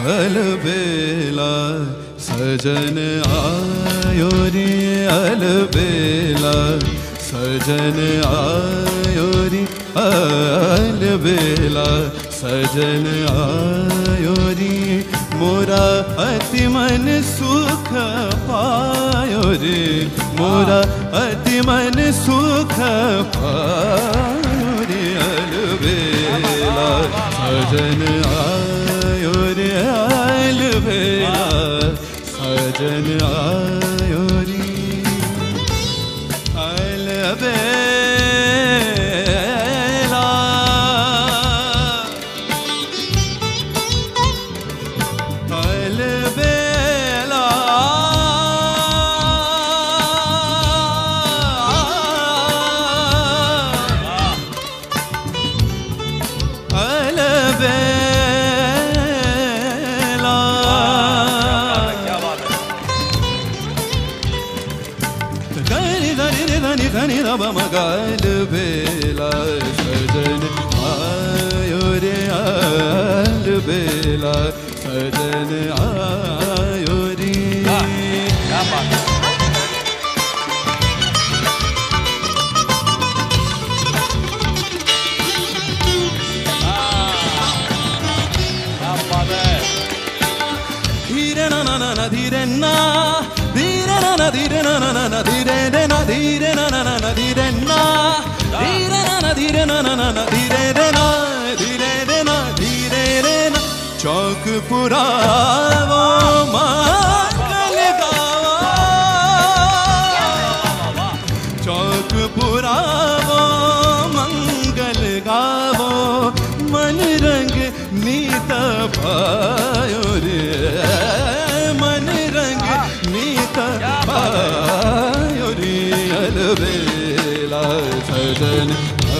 अलबेला सजन आयो अलबेला सजन आयो अलबेला सजन आयो मोरा अति मन सुख पायो रे मोरा अति मन सुख पायो रे अलबेला सजन रे अलबेला सजन आयो रे अलबेला अलबेला अलबेला غني غني ربا مقالب لا سجن عيوني قلب لا سجن عيوني Dee na na na na dee na na na dee na na na dee धीरे रे धीरे रे धीरे रे ना चौक पुरावो मंगल गावो। चौक पुरावो, मंगल गावो। मन रंग नीत रे मन रंग नीत पायो रे अलबेला सजन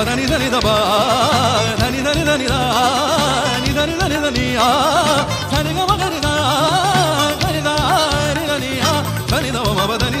ప గమ మ పద మ పద మ ప పద ని దని ద ప ధని ధని ధని ద ని ధని ధని ధని ఆ సరే గమ గరి ద గరి ద రి ధని ఆ ధని ద మ పద ని